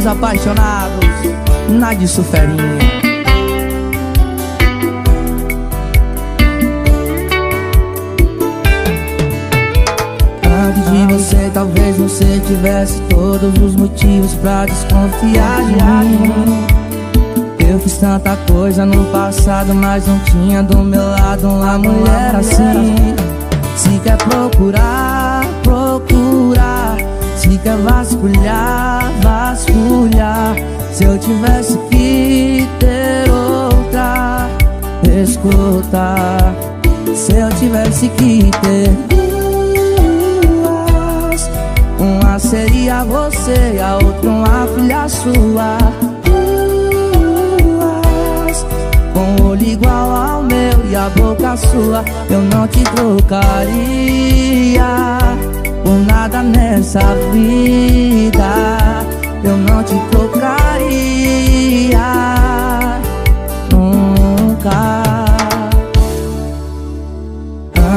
os apaixonados Na de Suferinha de você, talvez você tivesse todos os motivos pra desconfiar de mim. Eu fiz tanta coisa no passado, mas não tinha do meu lado uma mulher assim. Se quer procurar, procurar. Se quer vasculhar, vasculhar Se eu tivesse que ter outra, escuta. Se eu tivesse que ter uma seria você e a outra uma filha sua. Duas Com olho igual ao meu e a boca sua Eu não te trocaria Por nada nessa vida Eu não te trocaria Nunca.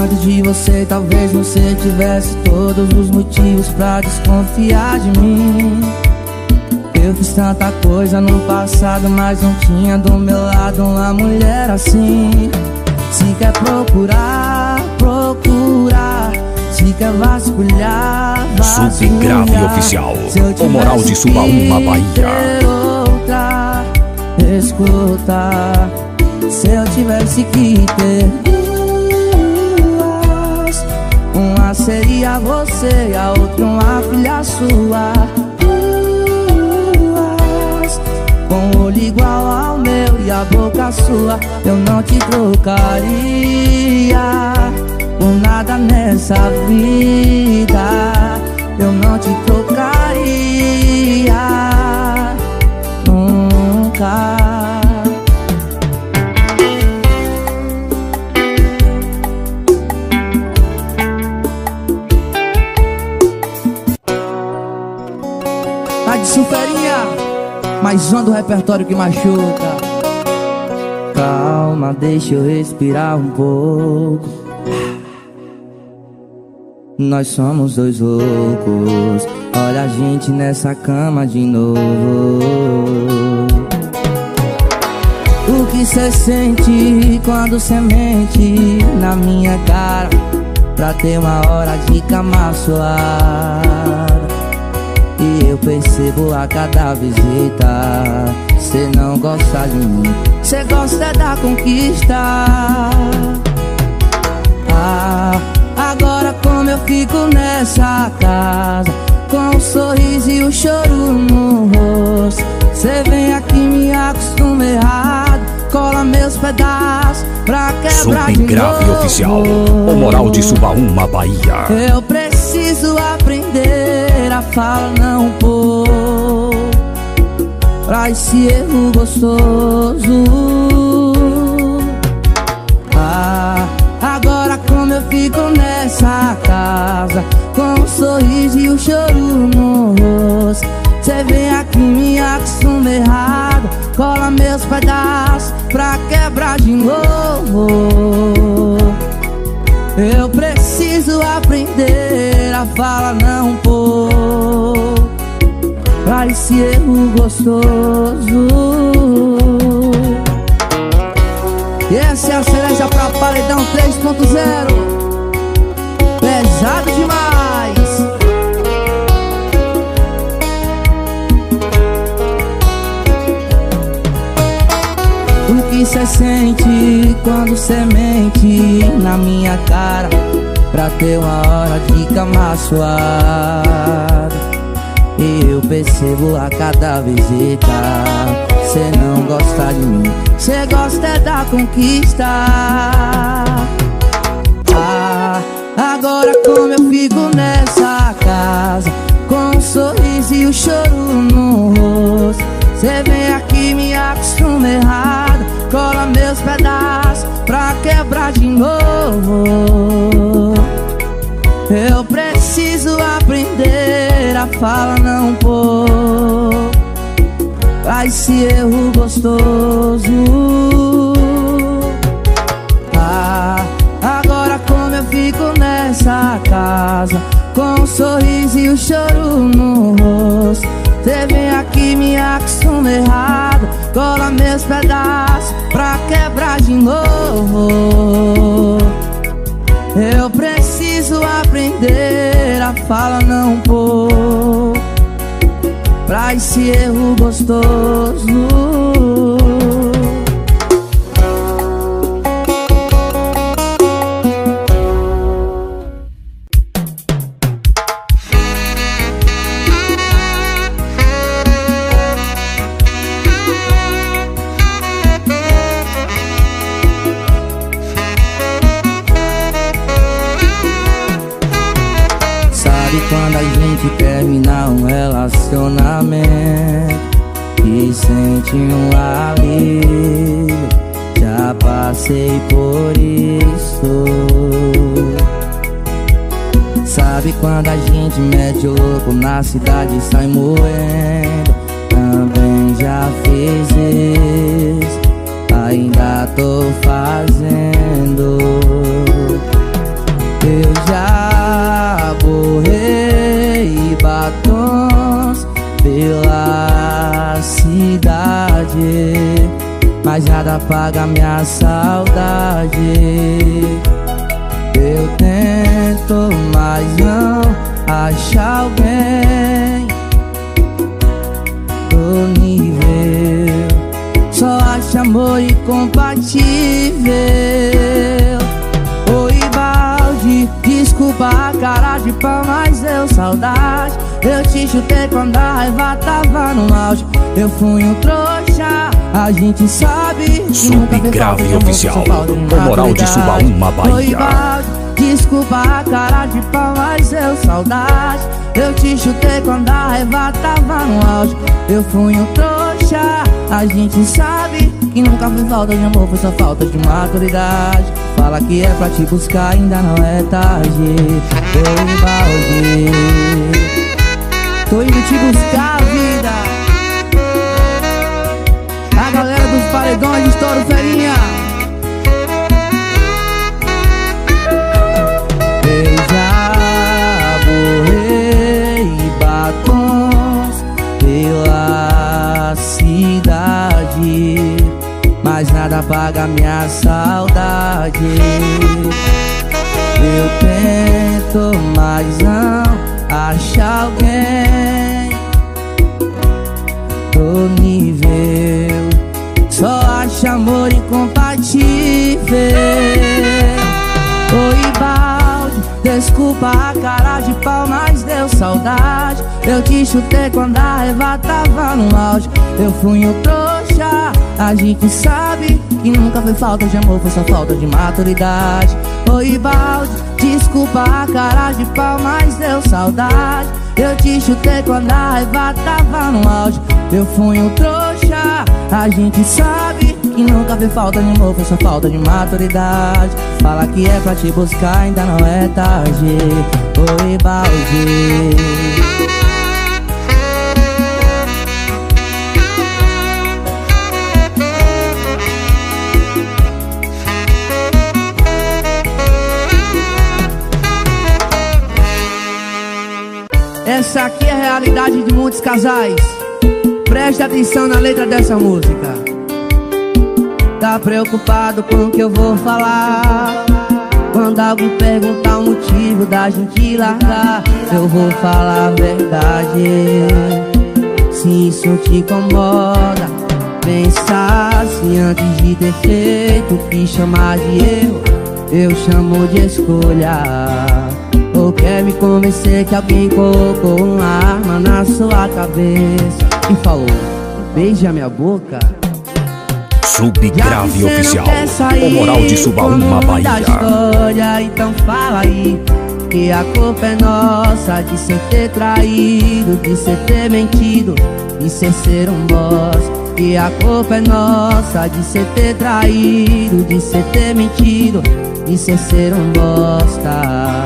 Antes de você, talvez você tivesse todos os motivos pra desconfiar de mim. Eu fiz tanta coisa no passado, mas não tinha do meu lado uma mulher assim. Se quer procurar, procurar Se quer vasculhar, Subgrave Oficial, o Moral de Subaúma, Bahia. outra, escuta. Se eu tivesse que ter uma seria você e a outra uma filha sua. Duas Com o olho igual ao meu e a boca sua. Eu não te trocaria Por nada nessa vida Eu não te trocaria Nunca Suferinha, mais um do repertório que machuca. Calma, deixa eu respirar um pouco. Nós somos dois loucos. Olha a gente nessa cama de novo. O que cê sente quando cê mente na minha cara? Pra ter uma hora de cama suave. E eu percebo a cada visita Cê não gosta de mim Cê gosta da conquista Ah, agora eu fico nessa casa Com o sorriso e o choro no rosto. Cê vem aqui me acostuma errado Cola meus pedaços pra quebrar de Subgrave novo. Oficial, o Moral de Subaúma, Bahia. Eu preciso aprender a fala não pôr Pra esse erro gostoso fico nessa casa Com o sorriso e o choro no rosto. Cê vem aqui me acostuma errado Cola meus pedaços pra quebrar de novo. Eu preciso aprender a fala não pôr Pra esse erro gostoso. E essa é a cereja pra paredão 3.0 cê sente quando cê mente na minha cara Pra ter uma hora de cama suave E eu percebo a cada visita Cê não gosta de mim Cê gosta é da conquista. Ah, agora como eu fico nessa casa Com o sorriso e o choro no rosto Cê vem aqui me acostuma errado Cola meus pedaços pra quebrar de novo. Eu preciso aprender a fala não pôr Pra esse erro gostoso. Ah, agora como eu fico nessa casa Com o sorriso e o choro no rosto. Vem aqui me acostuma errado Cola meus pedaços pra quebrar de novo. Eu preciso aprender a falar não pôr Pra esse erro gostoso passei por isso. Sabe quando a gente mete o louco na cidade e sai moendo? Também já fiz isso. Ainda tô fazendo. Eu já Mas nada paga minha saudade. Eu tento, mas não acho alguém do nível. Só acho amor incompatível. Oi, balde, desculpa a cara de pau, mas deu saudade. Eu te chutei quando a raiva tava no auge. Eu fui um trouxa, a gente sabe Subgrave oficial, o moral de Subaúma, Bahia. Desculpa a cara de pau, mas eu saudade. Eu te chutei quando a raiva tava no auge. Eu fui um trouxa, a gente sabe Que nunca foi falta de amor, foi só falta de maturidade. Fala que é pra te buscar, ainda não é tarde. Foi balde Tô indo te buscar, paredões, estouro ferinha. Eu já borrei batons pela cidade Mas nada paga minha saudade. Eu tento, mas não Acha Oi, balde, desculpa a cara de pau Mas deu saudade. Eu te chutei quando a raiva tava no auge. Eu fui um trouxa A gente sabe que nunca foi falta de amor Foi só falta de maturidade. Oi, balde Desculpa a cara de pau, mas deu saudade. Eu te chutei quando a raiva tava no auge. Eu fui um trouxa, a gente sabe Que nunca vi falta de amor, foi só falta de maturidade Fala que é pra te buscar, ainda não é tarde Oi, balde Essa aqui é a realidade de muitos casais. Preste atenção na letra dessa música. Tá preocupado com o que eu vou falar? Quando alguém perguntar o motivo da gente largar, eu vou falar a verdade. Se isso te incomoda, pensasse antes de ter feito o que chamar de erro, eu chamo de escolha. Ou quer me convencer que alguém colocou uma arma na sua cabeça E falou, beija minha boca Subgrave oficial, o moral de Subaúma, Bahia história, Então fala aí que a culpa é nossa De ser ter traído, de ser ter mentido De ser ser um boss. Que a culpa é nossa de ser ter traído De ser ter mentido De ser ser um bosta.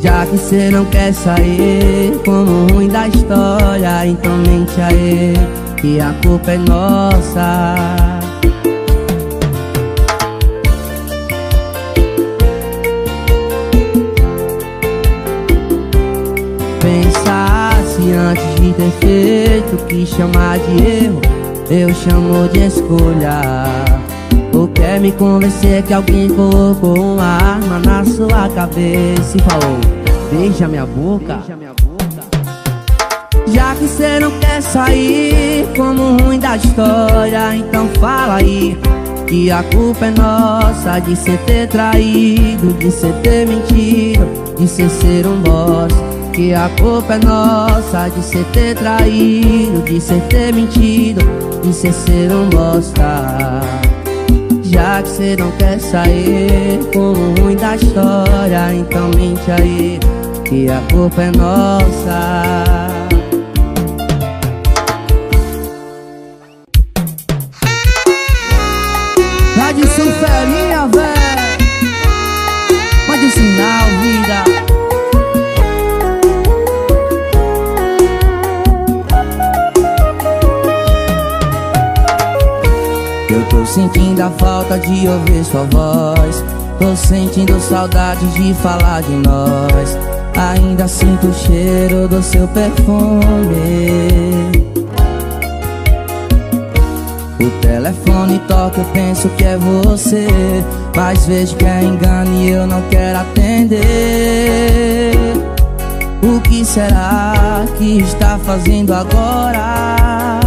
Já que cê não quer sair como ruim da história Então mente aí que a culpa é nossa antes de ter feito o que chamar de erro Eu chamo de escolha. Ou quer me convencer que alguém colocou uma arma na sua cabeça e falou Beija minha boca, Beija minha boca. Já que cê não quer sair como ruim da história Então fala aí que a culpa é nossa de cê ter traído, de cê ter mentido, de cê ser um bosta que a culpa é nossa de cê ter traído, de cê ter mentido, de cê ser um bosta. Já que cê não quer sair com o ruim da história, então mente aí, que a culpa é nossa. Vai de suferinha, véi Pode ensinar, Tô sentindo a falta de ouvir sua voz. Tô sentindo saudade de falar de nós. Ainda sinto o cheiro do seu perfume. O telefone toca, eu penso que é você. Mas vejo que é engano e eu não quero atender. O que será que está fazendo agora?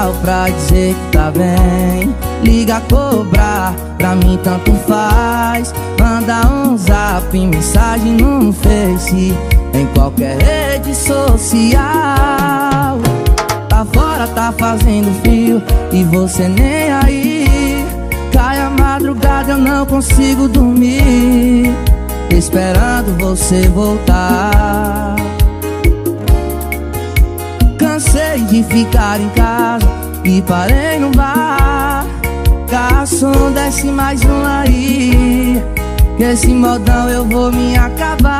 Sinal pra dizer que tá bem. Liga cobrar, pra mim tanto faz. Manda um zap, mensagem no Face Em qualquer rede social. Tá fora, tá fazendo frio E você nem aí. Cai a madrugada, eu não consigo dormir. Esperando você voltar Cansei de ficar em casa. E parei no bar. Garçom, desce mais um aí. Que esse modão eu vou me acabar.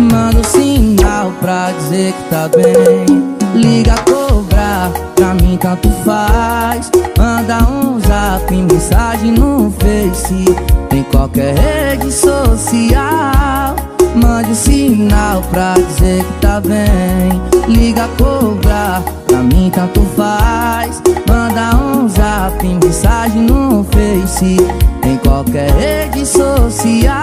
Manda sinal pra dizer que tá bem. Liga cobrar, pra mim tanto faz. Manda um zap, mensagem no Face. Em qualquer rede social Mande sinal pra dizer que tá bem. Liga cobrar, pra mim tanto faz. Manda um zap, mensagem no Face Em qualquer rede social.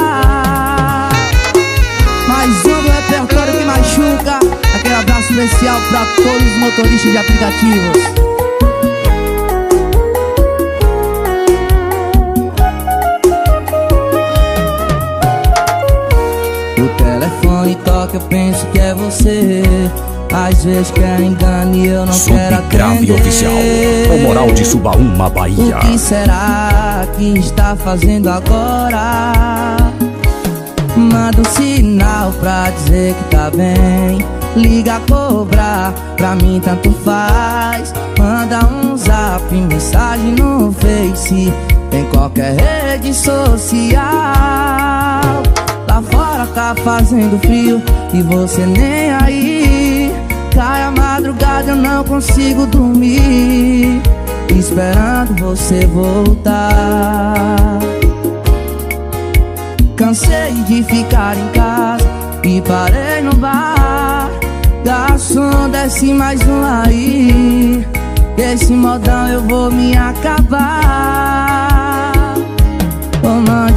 Mais um do repertório que machuca. Aquele abraço especial pra todos os motoristas de aplicativos toca, eu penso que é você. Às vezes quer engano e eu não quero atender oficial, o Moral de Subaúma, Bahia. O que será que está fazendo agora? Manda um sinal pra dizer que tá bem. Liga cobrar, pra mim tanto faz. Manda um zap, mensagem no Face. Em qualquer rede social Fora tá fazendo frio e você nem aí. Cai a madrugada eu não consigo dormir Esperando você voltar. Cansei de ficar em casa e parei no bar. Garçom, desce mais um aí. Esse modão eu vou me acabar. Ou mande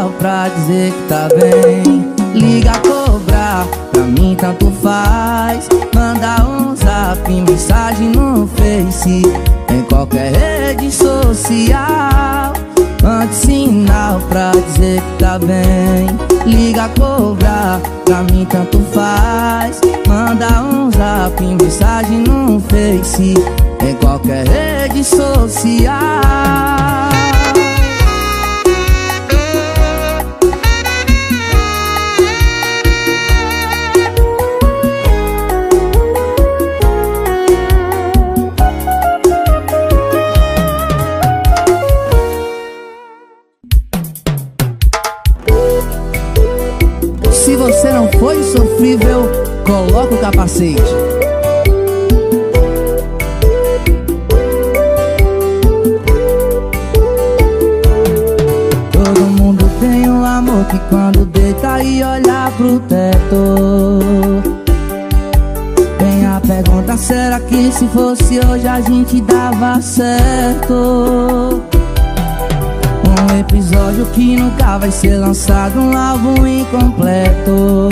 sinal pra dizer que tá bem. Liga cobrar, pra mim tanto faz. Manda um zap, mensagem no Face. Em qualquer rede social. Mande sinal pra dizer que tá bem. Liga cobrar, pra mim tanto faz. Manda um zap, mensagem no Face. Em qualquer rede social capacete. Todo mundo tem um amor que quando deita e olha pro teto Vem a pergunta, será que se fosse hoje a gente dava certo? Um episódio que nunca vai ser lançado, um álbum incompleto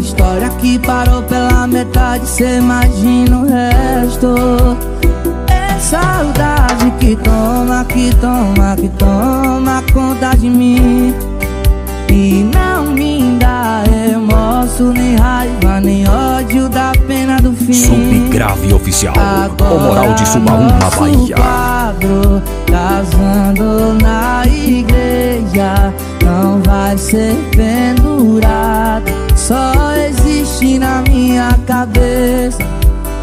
história que parou pela metade, cê imagina o resto. Saudade que toma, que toma, que toma conta de mim. E não me dá remorso, nem raiva, nem ódio da pena do fim. Subgrave Oficial, Agora o Moral de Subaúma, Bahia. quadro, casando na igreja Não vai ser pendurado, só existe na minha cabeça.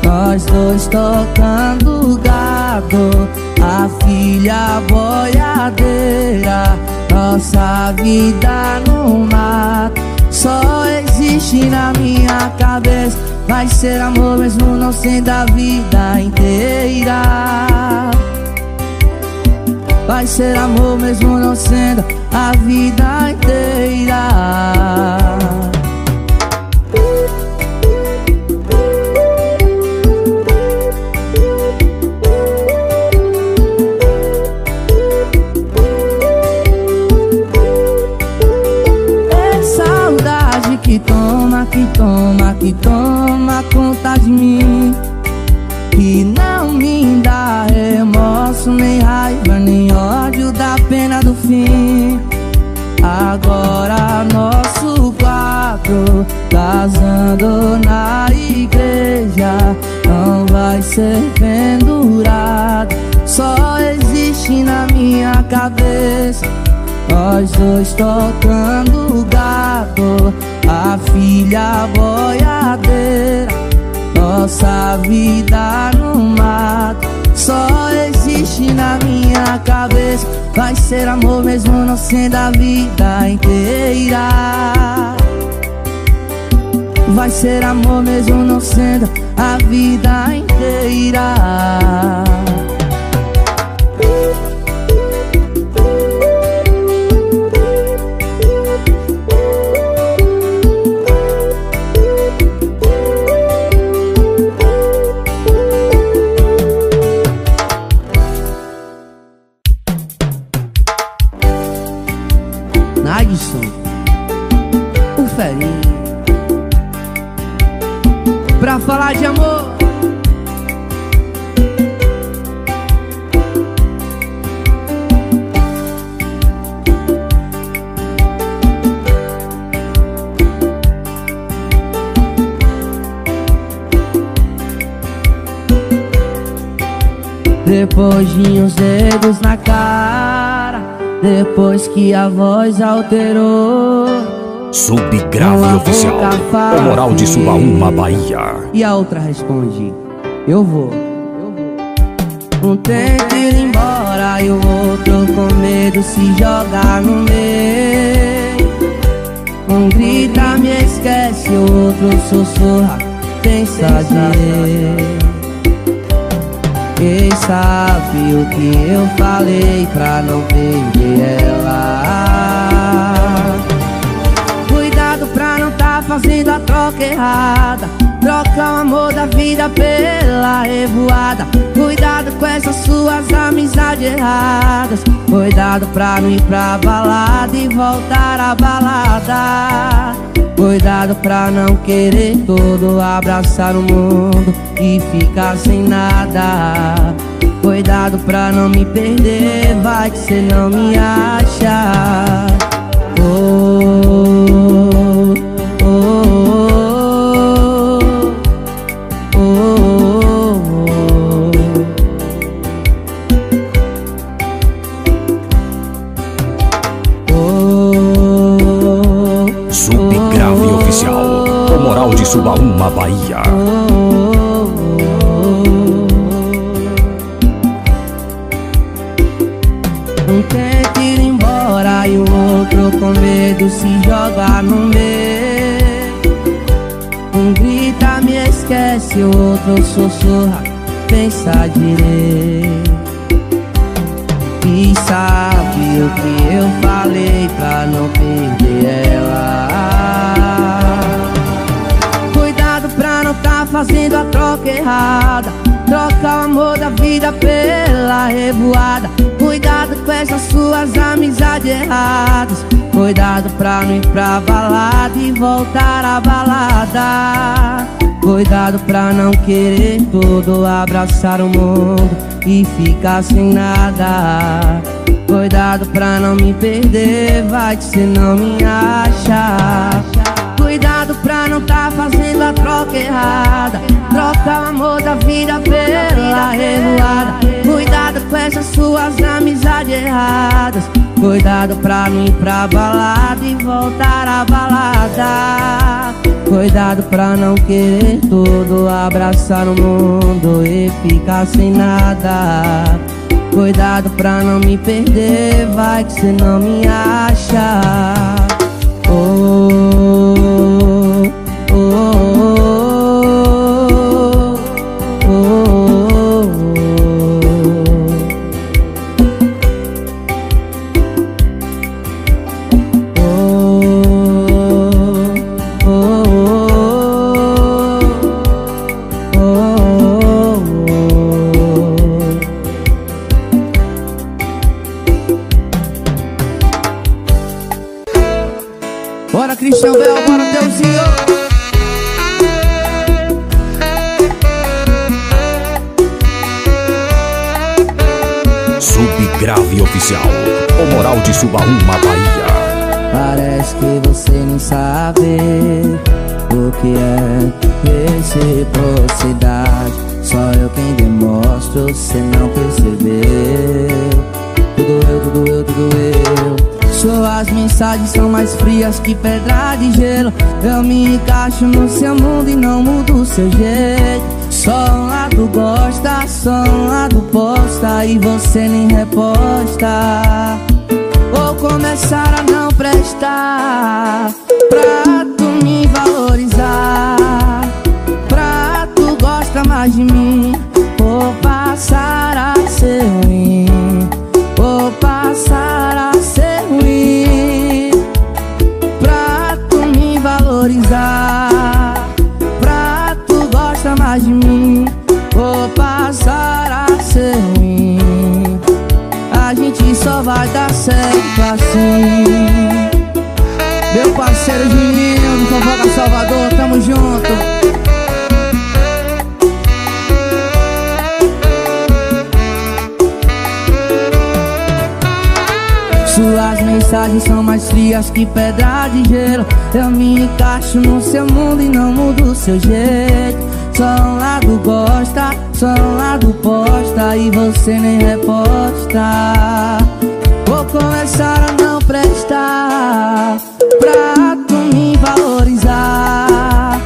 Nós dois tocando gado. A filha boiadeira. Nossa vida no mato Só existe na minha cabeça. Vai ser amor mesmo não sendo a vida inteira. Vai ser amor mesmo não sendo a vida inteira que toma, que toma conta de mim. Que não me dá remorso, nem raiva, nem ódio da pena do fim. Agora nosso quadro casando na igreja Não vai ser pendurado, só existe na minha cabeça nós dois tocando gato A filha boiadeira Nossa vida no mato. Só existe na minha cabeça Vai ser amor mesmo não sendo a vida inteira. Vai ser amor mesmo não sendo a vida inteira Depois de uns dedos na cara, depois que a voz alterou. Subgrave Oficial, o moral de Subaúma, Bahia. E a outra responde: Eu vou. Um tenta ir embora e o outro com medo se jogar no meio. Um grita, me esquece, o outro sussurra, pensa de quem sabe o que eu falei pra não perder ela? Fazendo a troca errada. Troca o amor da vida pela revoada. Cuidado com essas suas amizades erradas. Cuidado pra não ir pra balada e voltar à balada Cuidado pra não querer todo Abraçar o mundo e ficar sem nada Cuidado pra não me perder Vai que cê não me acha oh. Subaúma, Bahia. Um tenta ir embora e o outro com medo se joga no meio. Um grita, me esquece, o outro sussurra, pensa direito. E sabe o que eu falei pra não perder ela fazendo a troca errada. Troca o amor da vida pela revoada. Cuidado com essas suas amizades erradas. Cuidado pra não ir pra balada e voltar à balada. Cuidado pra não querer tudo, abraçar o mundo e ficar sem nada. Cuidado pra não me perder, vai que cê não me acha não tá fazendo a troca errada Troca o amor da vida pela revoada Cuidado com essas suas amizades erradas Cuidado pra não ir pra balada e voltar à balada Cuidado pra não querer tudo, abraçar o mundo e ficar sem nada. Cuidado pra não me perder, vai que cê não me acha. Você nem reposta. Vou começar a não prestar. Pra tu me valorizar. Pra tu gostar mais de mim. Vou passar a ser ruim Vou passar Meu parceiro Juninho Fofoca Salvador, tamo junto. Suas mensagens são mais frias que pedra de gelo. Eu me encaixo no seu mundo e não mudo o seu jeito. Só um lado gosta, só um lado posta E você nem reposta começar a não prestar Pra tu me valorizar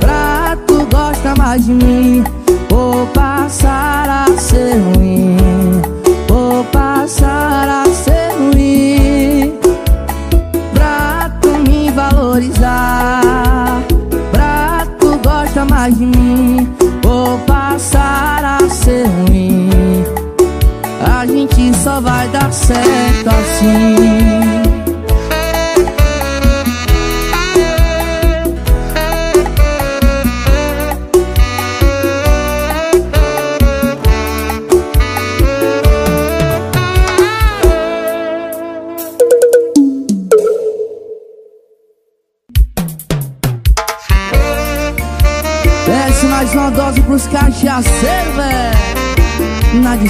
Pra tu gostar mais de mim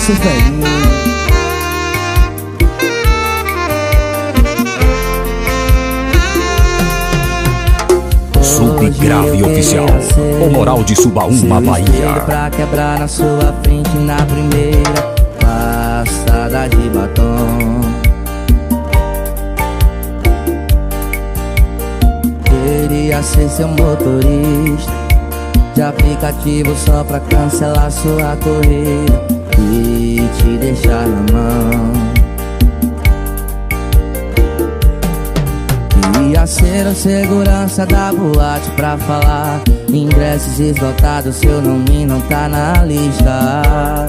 disso velho. Subgrave Oficial. O Moral de Subaúma, Bahia. Pra quebrar na sua frente na primeira Passada de batom. Queria ser seu motorista De aplicativo só pra cancelar sua corrida e te deixar na mão. Ia ser a segurança da boate pra falar. Ingressos esgotados, seu nome não tá na lista.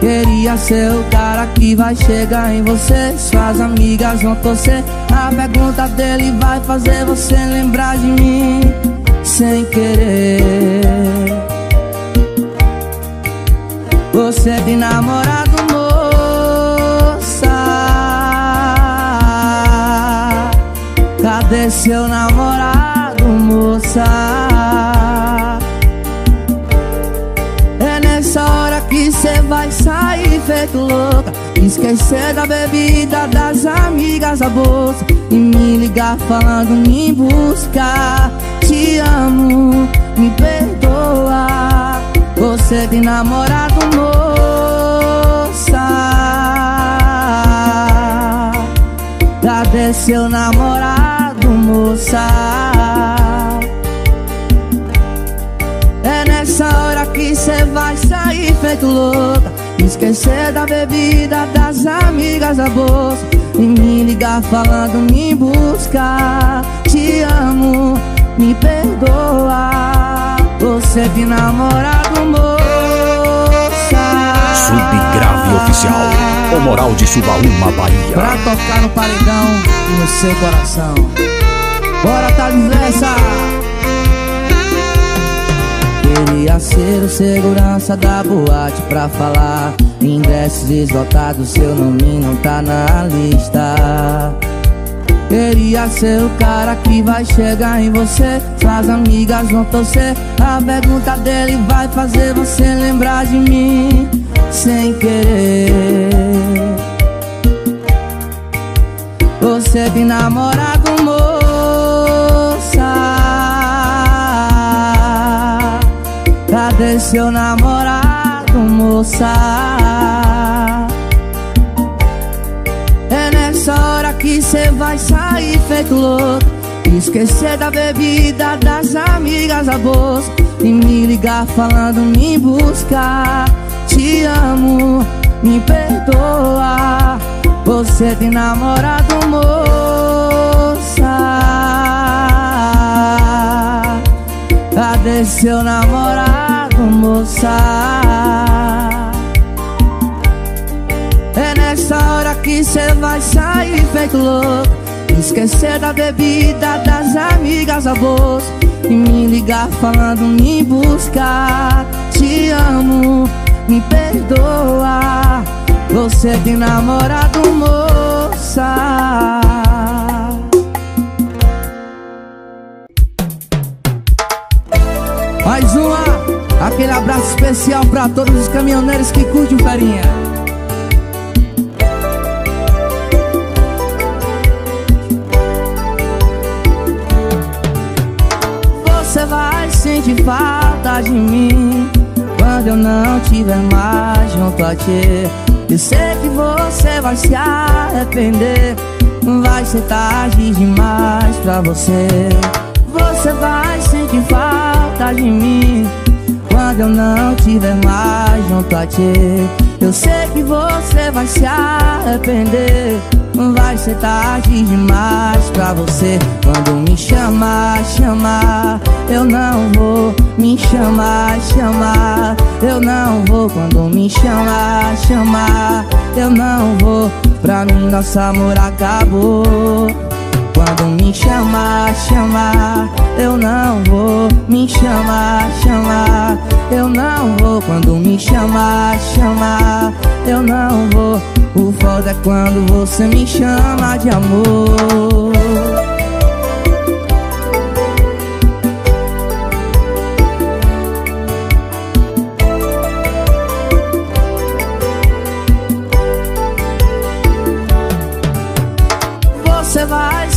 Queria ser o cara que vai chegar em você. Suas amigas vão torcer. A pergunta dele vai fazer você lembrar de mim. Sem querer Você tem namorado, moça. Cadê seu namorado, moça? Cê vai sair feito louca. Esquecer da bebida, das amigas, a bolsa. E me ligar falando me buscar Te amo, me perdoa. Você tem namorado, moça Cadê seu namorado, moça? É nessa hora que cê vai sair feito louca. Esquecer da bebida, das amigas, da bolsa. E me ligar falando me buscar Te amo, me perdoa. Você de namorado, moça Subgrave Oficial. O Moral de Subaúma, Bahia. Pra tocar no paredão e no seu coração. Bora, Thales Lessa! Queria ser o segurança da boate pra falar. Ingressos esgotados, seu nome não tá na lista. Queria ser o cara que vai chegar em você. Suas amigas vão torcer. A pergunta dele vai fazer você lembrar de mim Sem querer. Você tem namorado, amor Cadê seu namorado, moça? É nessa hora que cê vai sair feito louco. Esquecer da bebida, das amigas, a bolsa E me ligar falando me buscar Te amo, me perdoa. Você tem namorado, moça. Cadê seu namorado? moça? É nessa hora que cê vai sair feito louco. Esquecer da bebida, das amigas, a E me ligar falando me buscar Te amo, me perdoa. Você tem namorado, moça. Mais uma. Aquele abraço especial para todos os caminhoneiros que curtem o Farinha. Você vai sentir falta de mim quando eu não tiver mais junto a ti. Eu sei que você vai se arrepender. Vai ser tarde demais pra você. Você vai sentir falta de mim quando eu não tiver mais junto a ti Eu sei que você vai se arrepender Vai ser tarde demais pra você Quando me chamar, chamar Eu não vou me chamar, chamar Eu não vou quando me chamar, chamar Eu não vou Pra mim nosso amor acabou quando me chamar, chamar, eu não vou me chamar, chamar, eu não vou. Quando me chamar, chamar, eu não vou. O foda é quando você me chama de amor.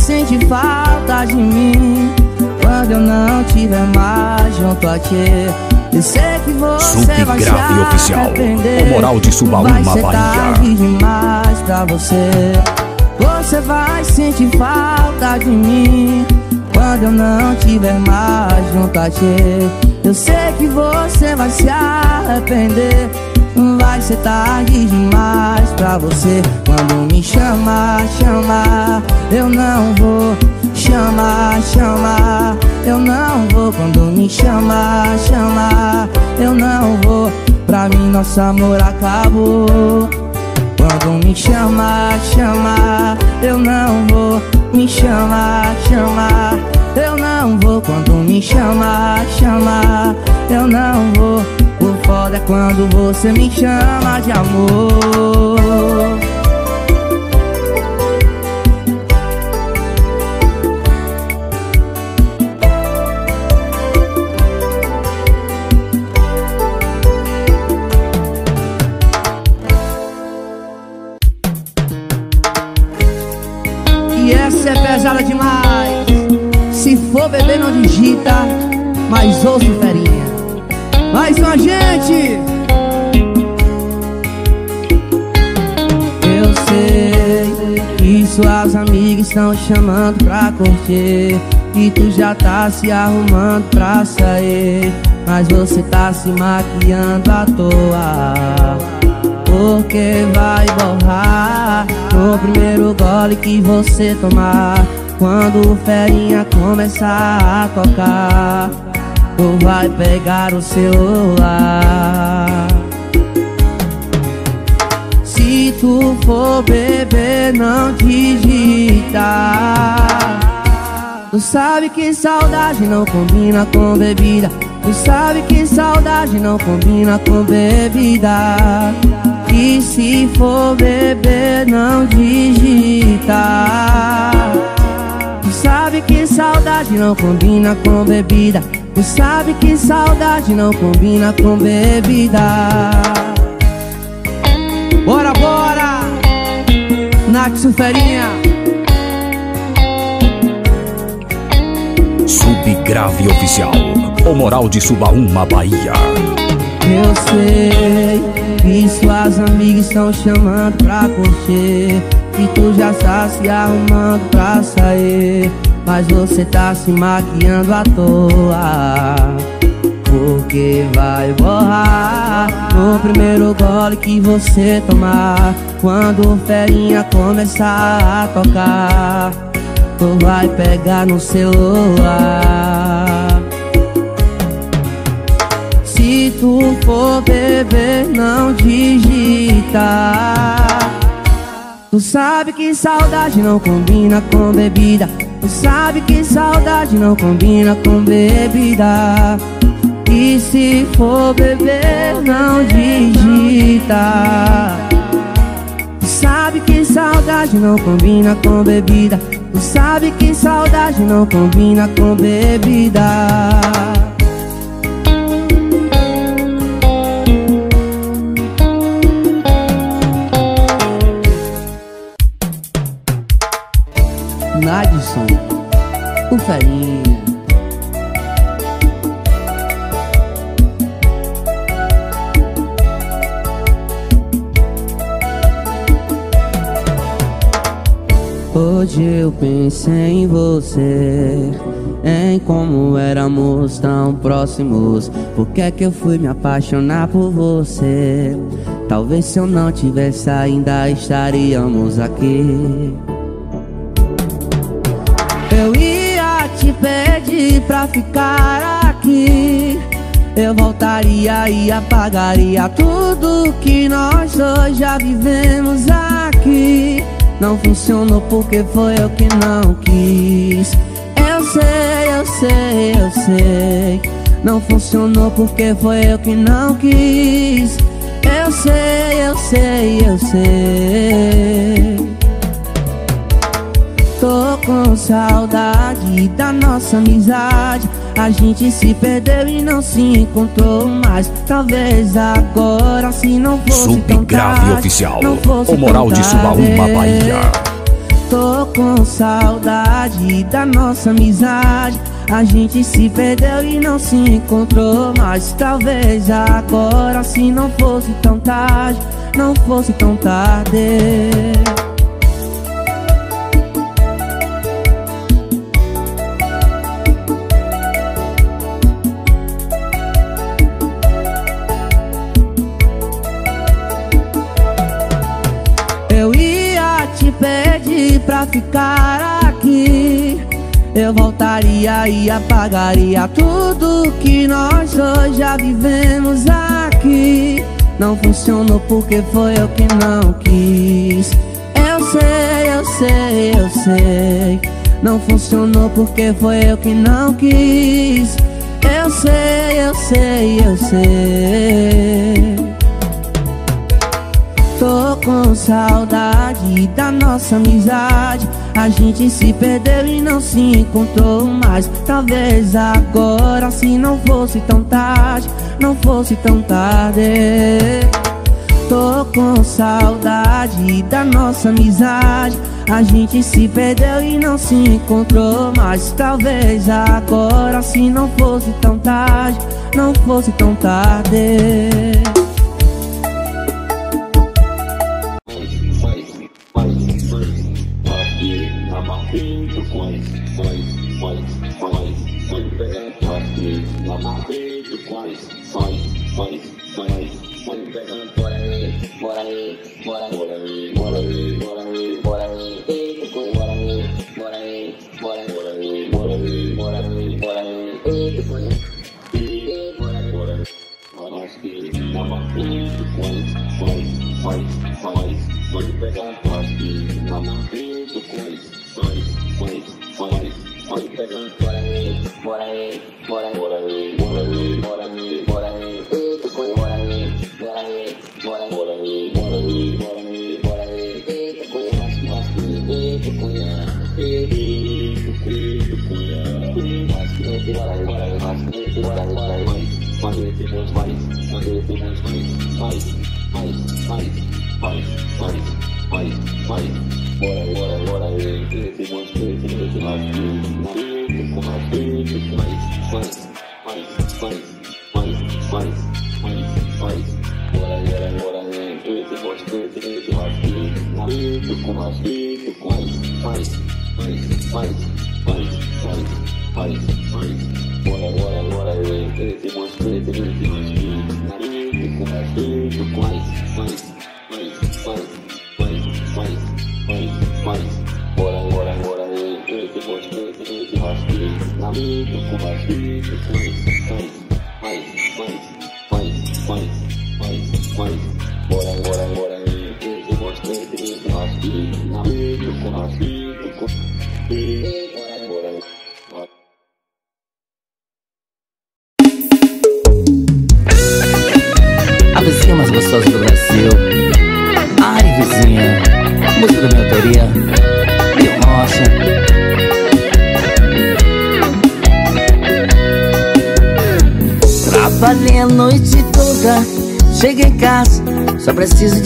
sente falta de mim Quando eu não tiver mais junto a ti Eu sei que você vai se arrepender. O moral de Subaúma, Vai ser tarde demais pra você. Você vai sentir falta de mim. Quando eu não tiver mais junto a ti. Eu sei que você vai se arrepender. Vai ser tarde demais pra você. Quando me chamar, chamar Eu não vou chamar, chamar Eu não vou quando me chamar, chamar Eu não vou Pra mim nosso amor acabou. Quando me chama, chama. Eu não vou Me chama, chama. Eu não vou Quando me chama, chama. Eu não vou O foda é quando você me chama de amor pesada demais. Se for beber, não digita, mas ouve ferinha. Mais uma gente. Eu sei que suas amigas estão chamando pra curtir. E tu já tá se arrumando pra sair. Mas você tá se maquiando à toa. Porque vai borrar. No primeiro gole que você tomar Quando o ferinha começar a tocar Tu vai pegar o celular. Se tu for beber não digita Tu sabe que saudade não combina com bebida. Tu sabe que saudade não combina com bebida e se for beber, não digita. Tu sabe que saudade não combina com bebida. Tu sabe que saudade não combina com bebida. Bora, bora! Nath Suferinha. Subgrave Oficial. O Moral de Subaúma, Bahia. Eu sei e suas amigas estão chamando pra curtir. E tu já está se arrumando pra sair. Mas você tá se maquiando à toa. Porque vai borrar No primeiro gole que você tomar. Quando o ferinha começar a tocar Tu vai pegar no celular tu for beber, não digita. Tu sabe que saudade não combina com bebida. Tu sabe que saudade não combina com bebida. E se for beber, não digita. Tu sabe que saudade não combina com bebida. Tu sabe que saudade não combina com bebida Hoje eu pensei em você, em como éramos tão próximos. Por que é que eu fui me apaixonar por você? Talvez se eu não tivesse ainda estaríamos aqui. Eu ia te pedir pra ficar aqui Eu voltaria e apagaria tudo que nós dois já vivemos aqui Não funcionou porque foi eu que não quis. Eu sei, eu sei, eu sei. Não funcionou porque foi eu que não quis. Eu sei, eu sei, eu sei. Tô com saudade da nossa amizade A gente se perdeu e não se encontrou mais. Talvez agora se não fosse tão tarde, Oficial. não fosse O Moral de Subaúma. Bahia. Tô com saudade da nossa amizade. A gente se perdeu e não se encontrou mais. Talvez agora se não fosse tão tarde Não fosse tão tarde ficar aqui Eu voltaria e apagaria tudo que nós dois já vivemos aqui não funcionou porque foi eu que não quis. Eu sei, eu sei, eu sei. Não funcionou porque foi eu que não quis. Eu sei, eu sei, eu sei. Com saudade da nossa amizade. A gente se perdeu e não se encontrou mais. Talvez agora, se não fosse tão tarde, não fosse tão tarde. Tô com saudade da nossa amizade. A gente se perdeu e não se encontrou mais. Talvez agora, se não fosse tão tarde, não fosse tão tarde. Fight, fight, fight, fight, fight place. Somewhere Fight, fight, fight, fight, fight being the place, place, place, place. Somewhere life.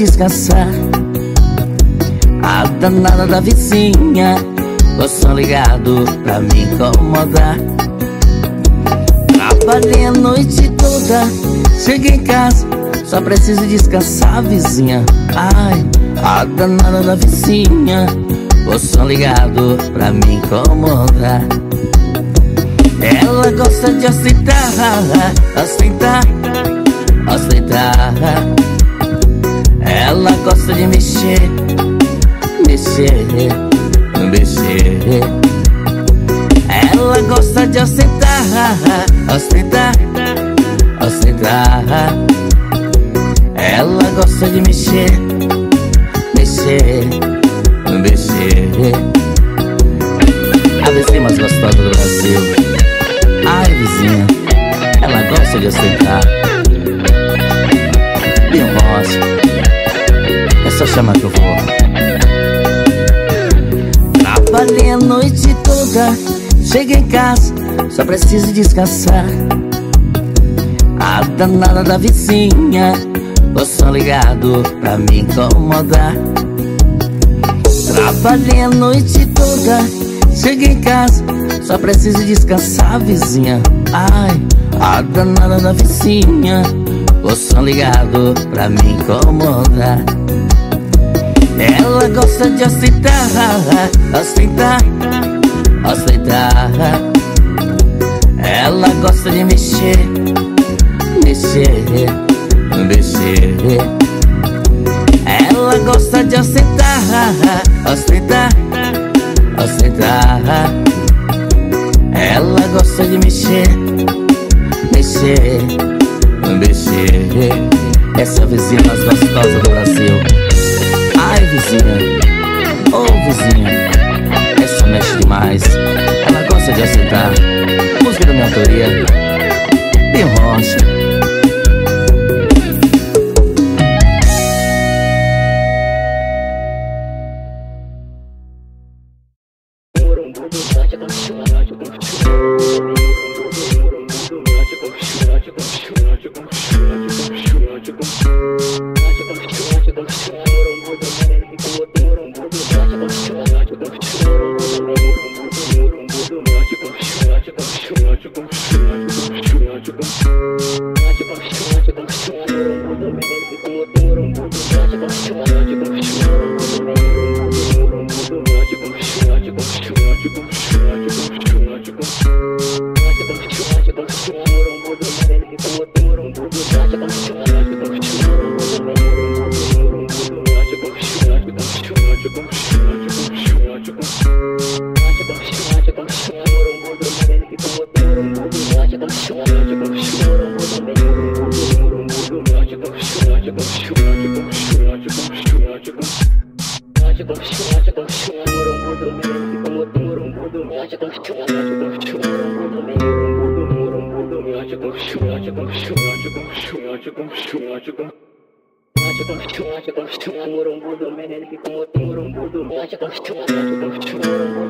Descansar. A danada da vizinha O som ligado pra me incomodar. Trabalhei a noite toda Cheguei em casa Só preciso descansar, vizinha. Ai, a danada da vizinha O som ligado pra me incomodar. Ela gosta de ostentar Ostentar Ostentar ela gosta de mexer, mexer, mexer. Ela gosta de ostentar, ostentar, ostentar. Ela gosta de mexer, mexer, mexer. A vizinha mais gostosa do Brasil. Ai, vizinha, ela gosta de ostentar. E eu só chama que eu vou. Trabalhei a noite toda. Cheguei em casa Só preciso descansar. A danada da vizinha O som ligado pra me incomodar. Trabalhei a noite toda. Cheguei em casa Só preciso descansar, vizinha. Ai, a danada da vizinha O som ligado pra me incomodar ela gosta de ostentar, ostentar, ostentar Ela gosta de mexer, mexer, mexer. Ela gosta de ostentar, ostentar, ostentar Ela gosta de mexer, mexer, ABC Essa vizinha mais gostosa do Brasil Ai vizinha, ô oh, vizinha. Essa mexe demais. Ela gosta de aceitar Música da minha autoria. Bem rocha Açık açık umurum buldum, ben elbik umurum buldum Açık açık umurum buldum,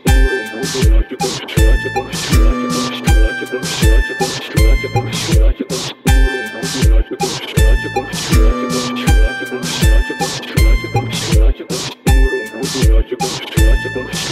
지금 지금 지금 지금 지금